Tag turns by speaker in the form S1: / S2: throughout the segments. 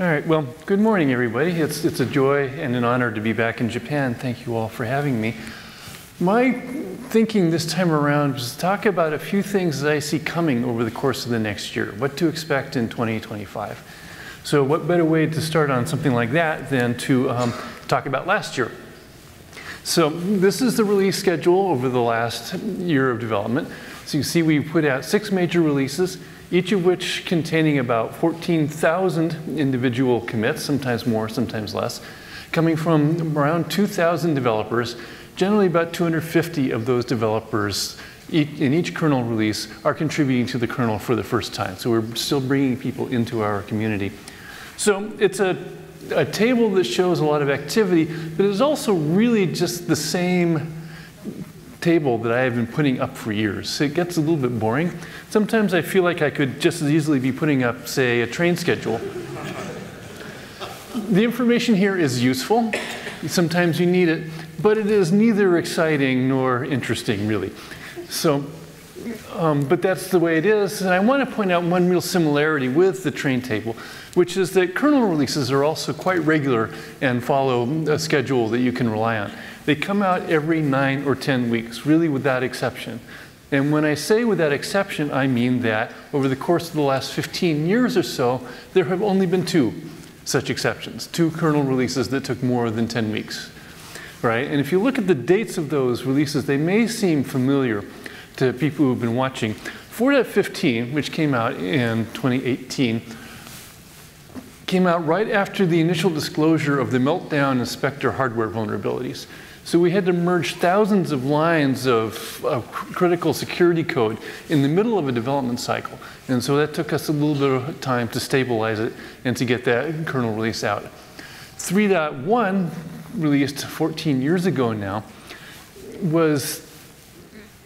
S1: All right, well, good morning, everybody. It's, it's a joy and an honor to be back in Japan. Thank you all for having me. My thinking this time around was to talk about a few things that I see coming over the course of the next year, what to expect in 2025. So, what better way to start on something like that than to um, talk about last year? So, this is the release schedule over the last year of development. So, you see, we put out six major releases each of which containing about 14,000 individual commits, sometimes more, sometimes less, coming from around 2,000 developers. Generally, about 250 of those developers in each kernel release are contributing to the kernel for the first time. So we're still bringing people into our community. So it's a, a table that shows a lot of activity, but it's also really just the same table that I have been putting up for years. It gets a little bit boring. Sometimes I feel like I could just as easily be putting up, say, a train schedule. the information here is useful. Sometimes you need it, but it is neither exciting nor interesting, really. So, um, but that's the way it is. And I want to point out one real similarity with the train table, which is that kernel releases are also quite regular and follow a schedule that you can rely on. They come out every nine or 10 weeks, really without exception. And when I say without exception, I mean that over the course of the last 15 years or so, there have only been two such exceptions, two kernel releases that took more than 10 weeks. Right? And if you look at the dates of those releases, they may seem familiar to people who've been watching. 4.15, which came out in 2018, came out right after the initial disclosure of the Meltdown and Spectre hardware vulnerabilities. So we had to merge thousands of lines of, of, critical security code in the middle of a development cycle. And so that took us a little bit of time to stabilize it and to get that kernel release out. 3.1, released 14 years ago now, was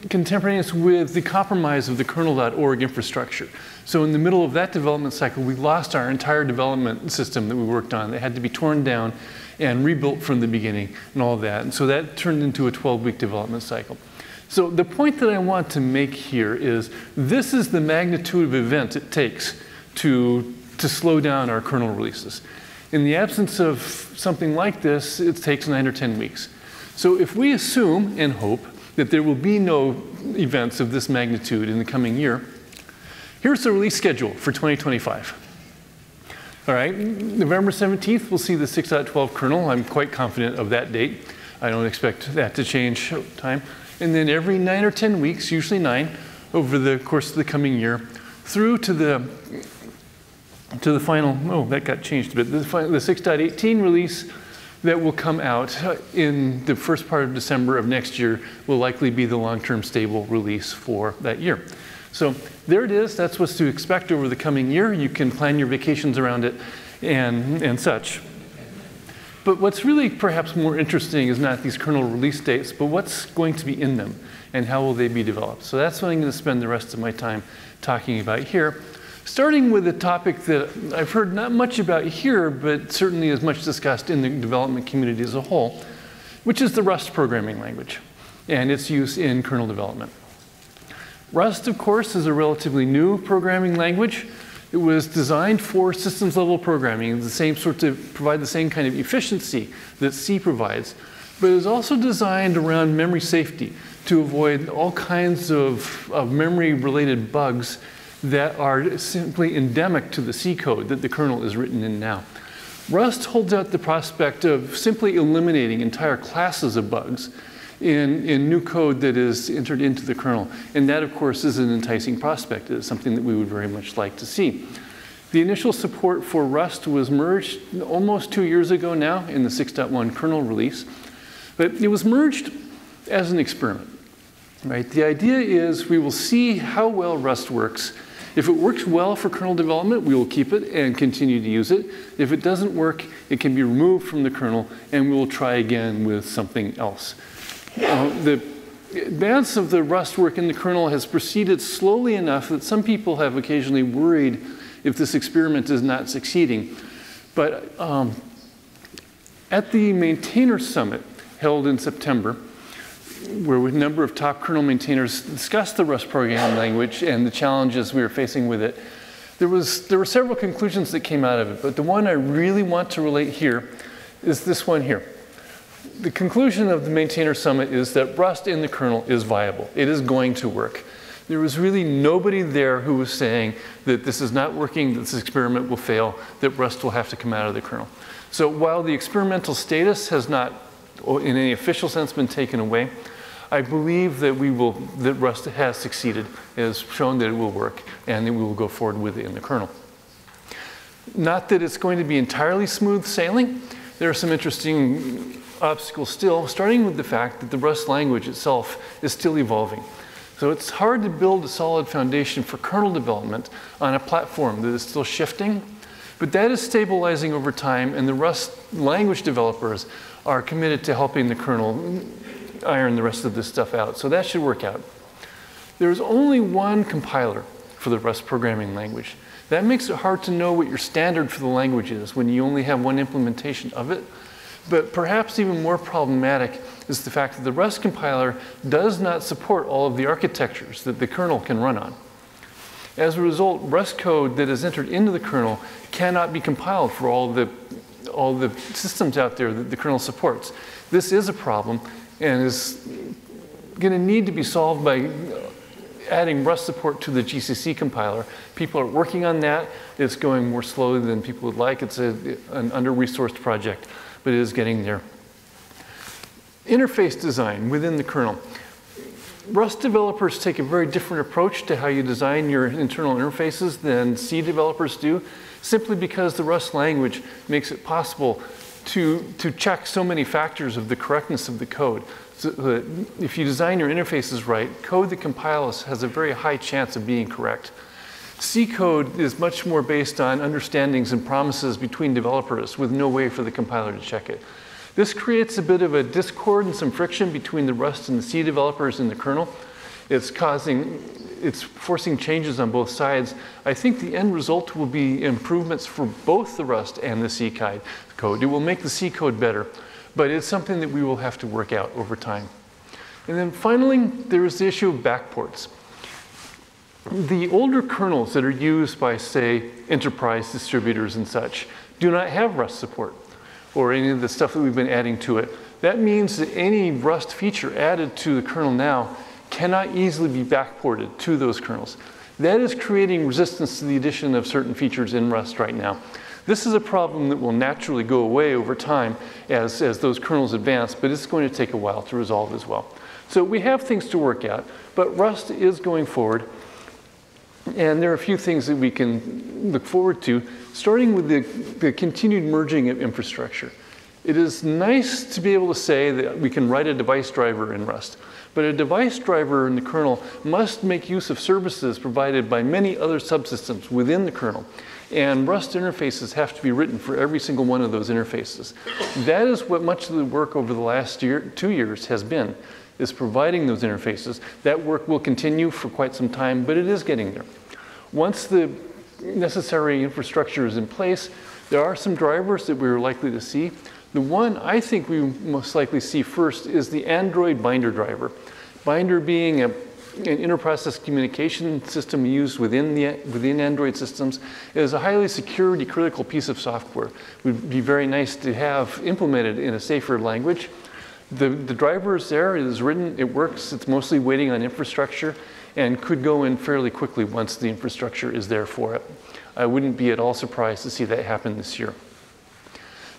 S1: contemporaneous with the compromise of the kernel.org infrastructure. So in the middle of that development cycle, we lost our entire development system that we worked on. It had to be torn down and rebuilt from the beginning and all that. And so that turned into a 12 week development cycle. So the point that I want to make here is this is the magnitude of events it takes to, to slow down our kernel releases. In the absence of something like this, it takes nine or 10 weeks. So if we assume and hope that there will be no events of this magnitude in the coming year, here's the release schedule for 2025. All right, November 17th, we'll see the 6.12 kernel. I'm quite confident of that date. I don't expect that to change time. And then every nine or 10 weeks, usually nine, over the course of the coming year, through to the to the final, oh, that got changed a bit, the, the 6.18 release that will come out in the first part of December of next year will likely be the long-term stable release for that year. So there it is. That's what's to expect over the coming year. You can plan your vacations around it and, and such. But what's really perhaps more interesting is not these kernel release dates, but what's going to be in them and how will they be developed. So that's what I'm going to spend the rest of my time talking about here. Starting with a topic that I've heard not much about here, but certainly is much discussed in the development community as a whole, which is the Rust programming language and its use in kernel development. Rust, of course, is a relatively new programming language. It was designed for systems level programming, the same sort to provide the same kind of efficiency that C provides. But it was also designed around memory safety to avoid all kinds of, of memory related bugs that are simply endemic to the C code that the kernel is written in now. Rust holds out the prospect of simply eliminating entire classes of bugs in, in new code that is entered into the kernel. And that, of course, is an enticing prospect. It's something that we would very much like to see. The initial support for Rust was merged almost two years ago now in the 6.1 kernel release. But it was merged as an experiment. Right? The idea is we will see how well Rust works. If it works well for kernel development, we will keep it and continue to use it. If it doesn't work, it can be removed from the kernel and we will try again with something else. The advance of the Rust work in the kernel has proceeded slowly enough that some people have occasionally worried if this experiment is not succeeding. But um, at the Maintainer Summit held in September, where a number of top kernel maintainers discussed the Rust programming language and the challenges we were facing with it, There, was, there were several conclusions that came out of it, but the one I really want to relate here is this one here. The conclusion of the Maintainer Summit is that Rust in the kernel is viable. It is going to work. There was really nobody there who was saying that this is not working, that this experiment will fail, that Rust will have to come out of the kernel. So while the experimental status has not, in any official sense, been taken away, I believe that we will, that Rust has succeeded, has shown that it will work, and that we will go forward with it in the kernel. Not that it's going to be entirely smooth sailing. There are some interesting obstacles still, starting with the fact that the Rust language itself is still evolving. So it's hard to build a solid foundation for kernel development on a platform that is still shifting, but that is stabilizing over time, and the Rust language developers are committed to helping the kernel iron the rest of this stuff out. So that should work out. There's only one compiler for the Rust programming language. That makes it hard to know what your standard for the language is when you only have one implementation of it. But perhaps even more problematic is the fact that the Rust compiler does not support all of the architectures that the kernel can run on. As a result, Rust code that is entered into the kernel cannot be compiled for all the, all the systems out there that the kernel supports. This is a problem, and is going to need to be solved by adding Rust support to the GCC compiler. People are working on that. It's going more slowly than people would like. It's a, an under-resourced project, but it is getting there. Interface design within the kernel. Rust developers take a very different approach to how you design your internal interfaces than C developers do, simply because the Rust language makes it possible to, to check so many factors of the correctness of the code. So that if you design your interfaces right, code that compiles has a very high chance of being correct. C code is much more based on understandings and promises between developers with no way for the compiler to check it. This creates a bit of a discord and some friction between the Rust and the C developers in the kernel. It's causing it's forcing changes on both sides. I think the end result will be improvements for both the Rust and the C code. It will make the C code better, but it's something that we will have to work out over time. And then finally, there is the issue of backports. The older kernels that are used by, say, enterprise distributors and such do not have Rust support or any of the stuff that we've been adding to it. That means that any Rust feature added to the kernel now cannot easily be backported to those kernels. That is creating resistance to the addition of certain features in Rust right now. This is a problem that will naturally go away over time as, as those kernels advance, but it's going to take a while to resolve as well. So we have things to work out, but Rust is going forward. And there are a few things that we can look forward to, starting with the, the continued merging of infrastructure. It is nice to be able to say that we can write a device driver in Rust. But a device driver in the kernel must make use of services provided by many other subsystems within the kernel. And Rust interfaces have to be written for every single one of those interfaces. That is what much of the work over the last year, two years has been, is providing those interfaces. That work will continue for quite some time, but it is getting there. Once the necessary infrastructure is in place, there are some drivers that we're likely to see. The one I think we most likely see first is the Android binder driver. Binder being a, an interprocess communication system used within, the, within Android systems is a highly security critical piece of software. It would be very nice to have implemented in a safer language. The, the driver is there, it is written, it works, it's mostly waiting on infrastructure and could go in fairly quickly once the infrastructure is there for it. I wouldn't be at all surprised to see that happen this year.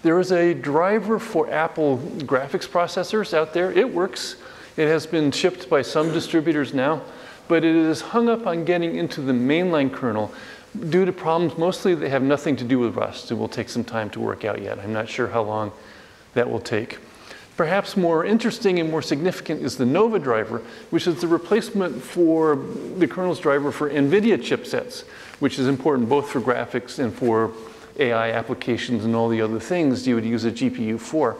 S1: There is a driver for Apple graphics processors out there. It works. It has been shipped by some distributors now, but it is hung up on getting into the mainline kernel due to problems mostly that have nothing to do with Rust. It will take some time to work out yet. I'm not sure how long that will take. Perhaps more interesting and more significant is the Nova driver, which is the replacement for the kernel's driver for NVIDIA chipsets, which is important both for graphics and for AI applications and all the other things you would use a GPU for.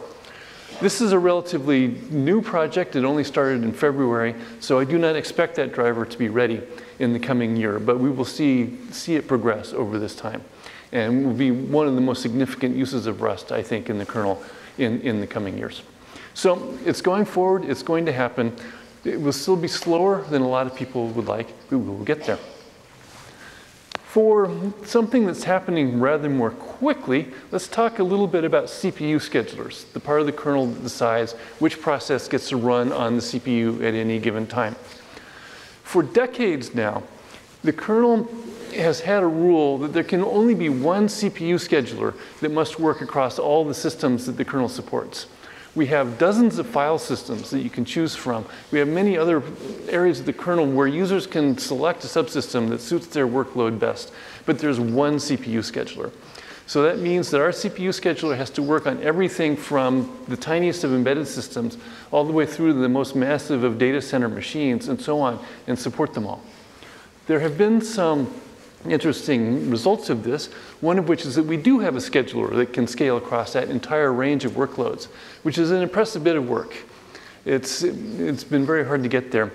S1: This is a relatively new project. It only started in February, so I do not expect that driver to be ready in the coming year, but we will see, see it progress over this time. And will be one of the most significant uses of Rust, I think, in the kernel in, in the coming years. So it's going forward, it's going to happen. It will still be slower than a lot of people would like, but we will get there. For something that's happening rather more quickly, let's talk a little bit about CPU schedulers, the part of the kernel that decides which process gets to run on the CPU at any given time. For decades now, the kernel has had a rule that there can only be one CPU scheduler that must work across all the systems that the kernel supports. We have dozens of file systems that you can choose from. We have many other areas of the kernel where users can select a subsystem that suits their workload best, but there's one CPU scheduler. So that means that our CPU scheduler has to work on everything from the tiniest of embedded systems all the way through to the most massive of data center machines and so on and support them all. There have been some interesting results of this, one of which is that we do have a scheduler that can scale across that entire range of workloads, which is an impressive bit of work. It's, it's been very hard to get there.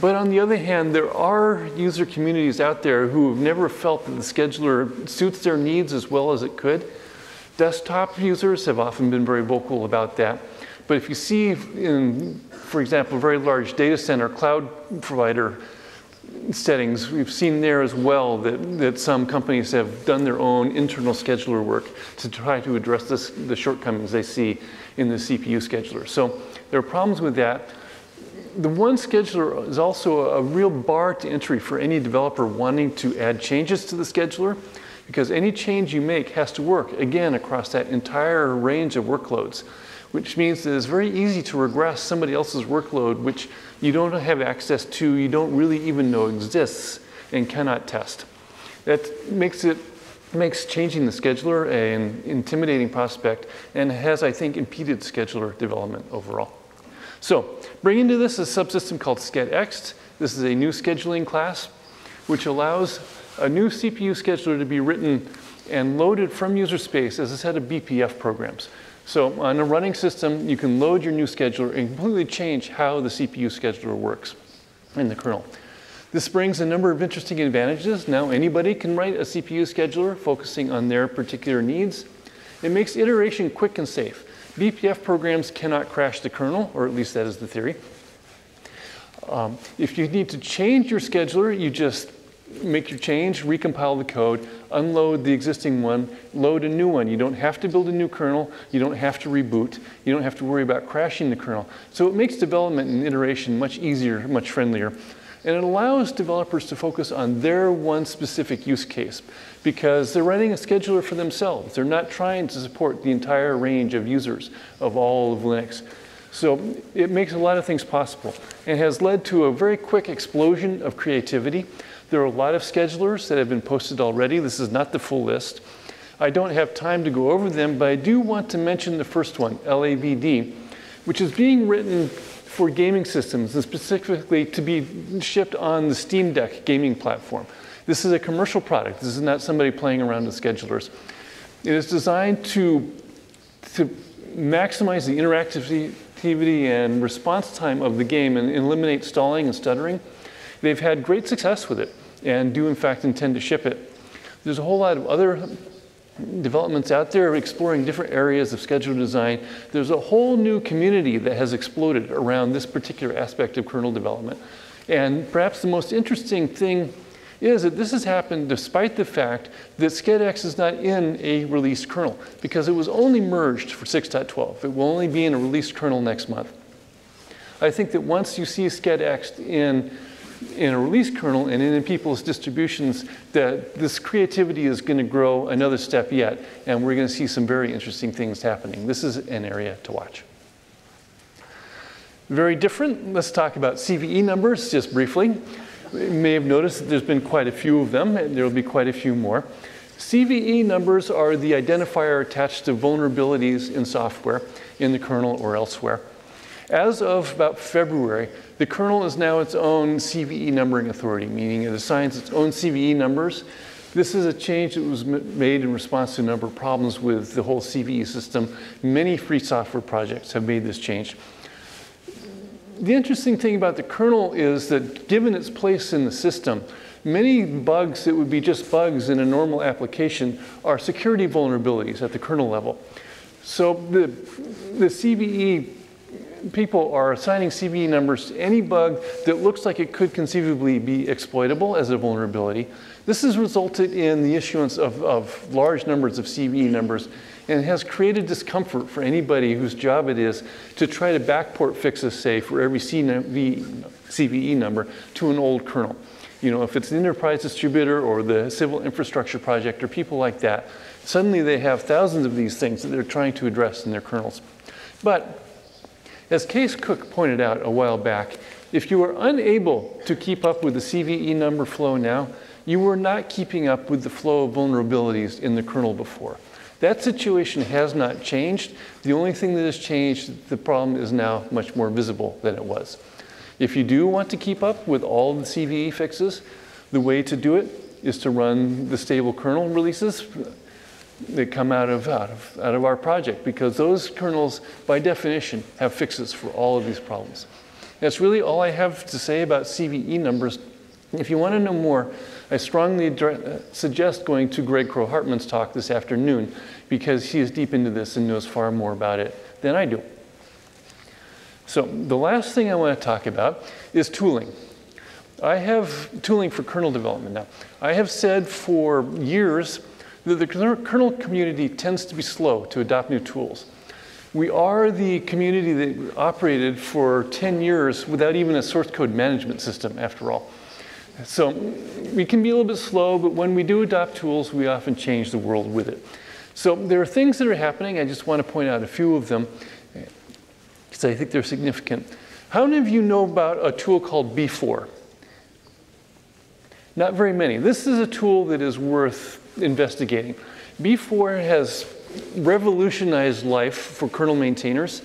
S1: But on the other hand, there are user communities out there who have never felt that the scheduler suits their needs as well as it could. Desktop users have often been very vocal about that. But if you see in, for example, a very large data center cloud provider settings, we've seen there as well that, that some companies have done their own internal scheduler work to try to address this, the shortcomings they see in the CPU scheduler. So there are problems with that. The one scheduler is also a real bar to entry for any developer wanting to add changes to the scheduler because any change you make has to work, again, across that entire range of workloads which means that it's very easy to regress somebody else's workload, which you don't have access to, you don't really even know exists, and cannot test. That makes it makes changing the scheduler an intimidating prospect and has, I think, impeded scheduler development overall. So bring into this a subsystem called sched_ext. This is a new scheduling class, which allows a new CPU scheduler to be written and loaded from user space as a set of BPF programs. So on a running system, you can load your new scheduler and completely change how the CPU scheduler works in the kernel. This brings a number of interesting advantages. Now anybody can write a CPU scheduler focusing on their particular needs. It makes iteration quick and safe. BPF programs cannot crash the kernel, or at least that is the theory. Um, if you need to change your scheduler, you just make your change, recompile the code, unload the existing one, load a new one. You don't have to build a new kernel. You don't have to reboot. You don't have to worry about crashing the kernel. So it makes development and iteration much easier, much friendlier. And it allows developers to focus on their one specific use case because they're running a scheduler for themselves. They're not trying to support the entire range of users of all of Linux. So it makes a lot of things possible and has led to a very quick explosion of creativity. There are a lot of schedulers that have been posted already. This is not the full list. I don't have time to go over them, but I do want to mention the first one, LAVD, which is being written for gaming systems and specifically to be shipped on the Steam Deck gaming platform. This is a commercial product. This is not somebody playing around with schedulers. It is designed to, to maximize the interactivity and response time of the game and eliminate stalling and stuttering. They've had great success with it and do in fact intend to ship it. There's a whole lot of other developments out there exploring different areas of schedule design. There's a whole new community that has exploded around this particular aspect of kernel development. And perhaps the most interesting thing is that this has happened despite the fact that sched_ext is not in a released kernel because it was only merged for 6.12. It will only be in a released kernel next month. I think that once you see sched_ext in in a release kernel and in people's distributions that this creativity is going to grow another step yet, and we're going to see some very interesting things happening. This is an area to watch. Very different, let's talk about CVE numbers just briefly. You may have noticed that there's been quite a few of them, and there will be quite a few more. CVE numbers are the identifier attached to vulnerabilities in software, in the kernel or elsewhere. As of about February, the kernel is now its own CVE numbering authority, meaning it assigns its own CVE numbers. This is a change that was made in response to a number of problems with the whole CVE system. Many free software projects have made this change. The interesting thing about the kernel is that given its place in the system, many bugs that would be just bugs in a normal application are security vulnerabilities at the kernel level. So the, the CVE people are assigning CVE numbers to any bug that looks like it could conceivably be exploitable as a vulnerability. This has resulted in the issuance of, of large numbers of CVE numbers and has created discomfort for anybody whose job it is to try to backport fixes, say, for every CVE number to an old kernel. You know, if it's an enterprise distributor or the civil infrastructure project or people like that, suddenly they have thousands of these things that they're trying to address in their kernels. But as Kees Cook pointed out a while back, if you are unable to keep up with the CVE number flow now, you were not keeping up with the flow of vulnerabilities in the kernel before. That situation has not changed. The only thing that has changed, the problem is now much more visible than it was. If you do want to keep up with all the CVE fixes, the way to do it is to run the stable kernel releases that come out of, out of, out of our project because those kernels, by definition, have fixes for all of these problems. That's really all I have to say about CVE numbers. If you want to know more, I strongly uh, suggest going to Greg Kroah-Hartman's talk this afternoon because he is deep into this and knows far more about it than I do. So the last thing I want to talk about is tooling. I have tooling for kernel development now. I have said for years that the kernel community tends to be slow to adopt new tools. We are the community that operated for 10 years without even a source code management system, after all. So we can be a little bit slow, but when we do adopt tools, we often change the world with it. So there are things that are happening. I just want to point out a few of them because I think they're significant. How many of you know about a tool called B4? Not very many. This is a tool that is worth investigating. B4 has revolutionized life for kernel maintainers.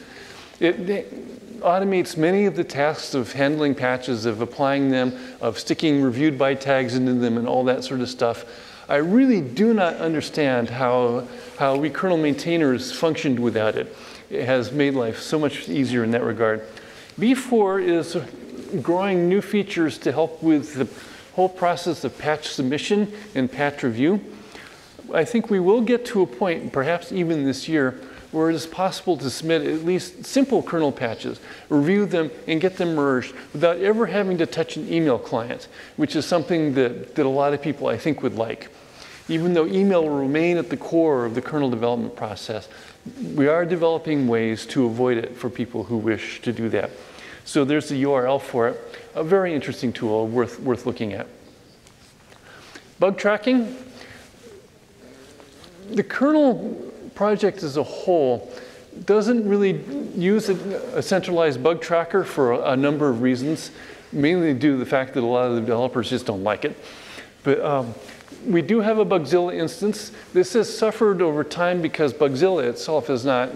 S1: It, it automates many of the tasks of handling patches, of applying them, of sticking reviewed by tags into them, and all that sort of stuff. I really do not understand how, how we kernel maintainers functioned without it. It has made life so much easier in that regard. B4 is growing new features to help with the whole process of patch submission and patch review. I think we will get to a point, perhaps even this year, where it is possible to submit at least simple kernel patches, review them, and get them merged without ever having to touch an email client, which is something that, that a lot of people I think would like. Even though email will remain at the core of the kernel development process, we are developing ways to avoid it for people who wish to do that. So there's the URL for it, a very interesting tool worth, worth looking at. Bug tracking, the kernel project as a whole doesn't really use a, a centralized bug tracker for a, a, number of reasons, mainly due to the fact that a lot of the developers just don't like it. But um, we do have a Bugzilla instance. This has suffered over time because Bugzilla itself has not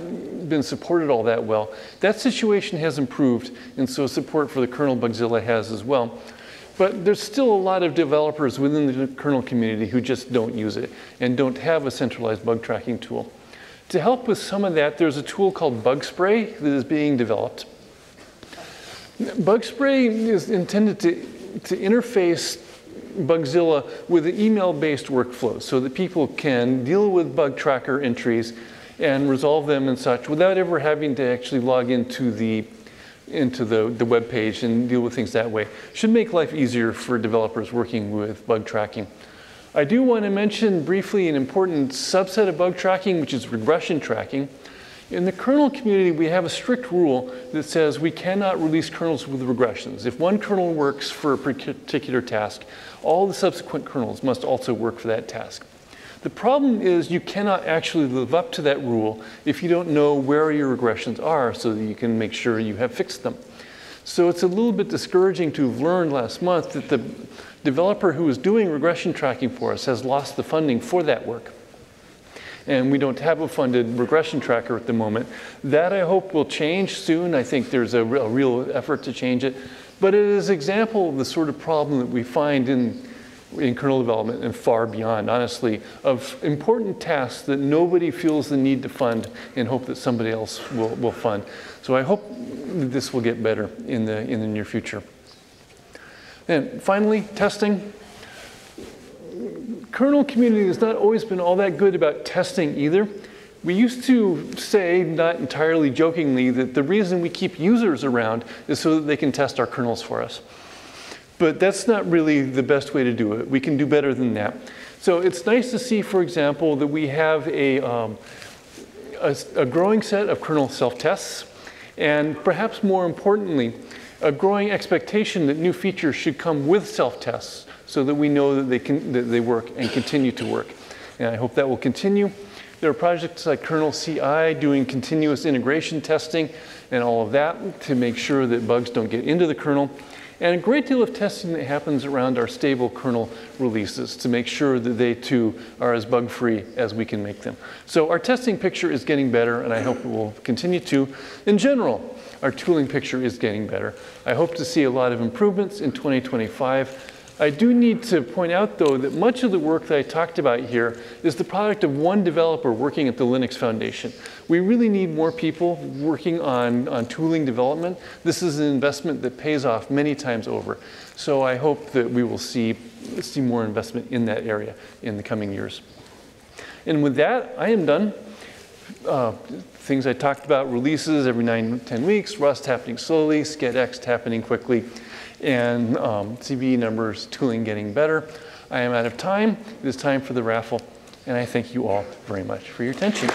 S1: been supported all that well. That situation has improved, and so support for the kernel Bugzilla has as well. But there's still a lot of developers within the kernel community who just don't use it and don't have a centralized bug tracking tool. To help with some of that, there's a tool called Bug Spray that is being developed. Bug Spray is intended to, to interface Bugzilla with an email-based workflow so that people can deal with bug tracker entries and resolve them and such without ever having to actually log into the into the, the web page and deal with things that way. Should make life easier for developers working with bug tracking. I do want to mention briefly an important subset of bug tracking, which is regression tracking. In the kernel community, we have a strict rule that says we cannot release kernels with regressions. If one kernel works for a particular task, all the subsequent kernels must also work for that task. The problem is you cannot actually live up to that rule if you don't know where your regressions are so that you can make sure you have fixed them. So it's a little bit discouraging to have learned last month that the developer who was doing regression tracking for us has lost the funding for that work. And we don't have a funded regression tracker at the moment. That I hope will change soon. I think there's a, real effort to change it. But it is an example of the sort of problem that we find in in kernel development and far beyond, honestly, of important tasks that nobody feels the need to fund and hope that somebody else will, will fund. So I hope this will get better in the, in the near future. And finally, testing. Kernel community has not always been all that good about testing either. We used to say, not entirely jokingly, that the reason we keep users around is so that they can test our kernels for us. But that's not really the best way to do it. We can do better than that. So it's nice to see, for example, that we have a, um, a, a growing set of kernel self-tests, and perhaps more importantly, a growing expectation that new features should come with self-tests so that we know that they, can, that they work and continue to work. And I hope that will continue. There are projects like KernelCI doing continuous integration testing and all of that to make sure that bugs don't get into the kernel. And a great deal of testing that happens around our stable kernel releases to make sure that they too are as bug free as we can make them. So our testing picture is getting better, and I hope it will continue to. In general, our tooling picture is getting better. I hope to see a lot of improvements in 2025. I do need to point out, though, that much of the work that I talked about here is the product of one developer working at the Linux Foundation. We really need more people working on, on tooling development. This is an investment that pays off many times over. So I hope that we will see, see more investment in that area in the coming years. And with that, I am done. Uh, things I talked about, releases every nine, 10 weeks, Rust happening slowly, SCED happening quickly and um, CVE numbers tooling getting better. I am out of time. It is time for the raffle, and I thank you all very much for your attention.